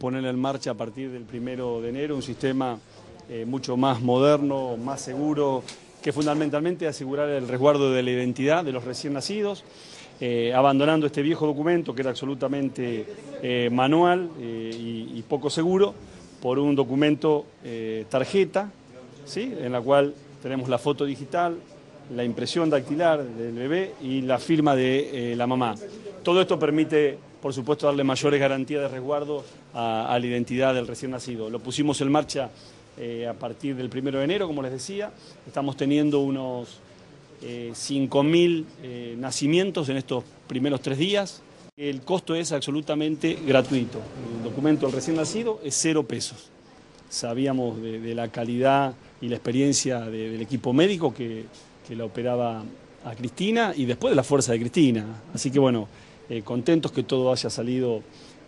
poner en marcha a partir del primero de enero un sistema eh, mucho más moderno, más seguro, que fundamentalmente asegurar el resguardo de la identidad de los recién nacidos, eh, abandonando este viejo documento que era absolutamente eh, manual y, y, poco seguro por un documento tarjeta, ¿sí? en la cual tenemos la foto digital, la impresión dactilar del bebé y la firma de la mamá. Todo esto permite por supuesto, darle mayores garantías de resguardo a, la identidad del recién nacido. Lo pusimos en marcha eh, a partir del primero de enero, como les decía. Estamos teniendo unos 5.000 eh, eh, nacimientos en estos primeros tres días. El costo es absolutamente gratuito. El documento del recién nacido es cero pesos. Sabíamos de, la calidad y la experiencia del equipo médico que, que la operaba a Cristina y después de la fuerza de Cristina. Así que bueno, eh, contentos que todo haya salido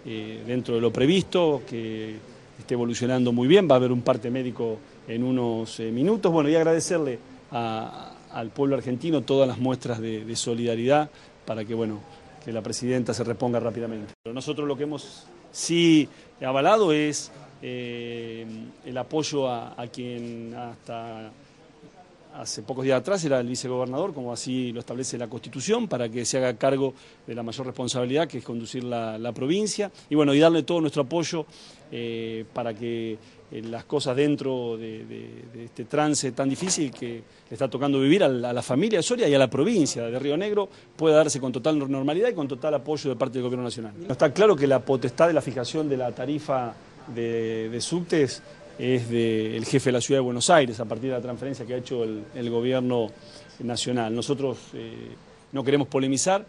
eh, dentro de lo previsto, que esté evolucionando muy bien, va a haber un parte médico en unos eh, minutos. Bueno, y agradecerle al pueblo argentino todas las muestras de, solidaridad para que, bueno, que la presidenta se reponga rápidamente. Nosotros lo que hemos sí avalado es el apoyo a quien hasta hace pocos días atrás era el vicegobernador, como así lo establece la Constitución, para que se haga cargo de la mayor responsabilidad, que es conducir la, provincia, y bueno, y darle todo nuestro apoyo eh, para que eh, las cosas dentro de, este trance tan difícil que le está tocando vivir a la, familia de Soria y a la provincia de Río Negro pueda darse con total normalidad y con total apoyo de parte del Gobierno Nacional. Está claro que la potestad de la fijación de la tarifa de, de subtes es del jefe de la ciudad de Buenos Aires a partir de la transferencia que ha hecho el, gobierno nacional. Nosotros eh, no queremos polemizar,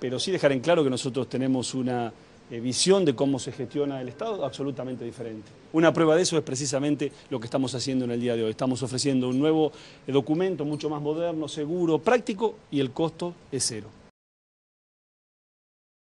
pero sí dejar en claro que nosotros tenemos una eh, visión de cómo se gestiona el Estado absolutamente diferente. Una prueba de eso es precisamente lo que estamos haciendo en el día de hoy. Estamos ofreciendo un nuevo eh, documento mucho más moderno, seguro, práctico y el costo es cero.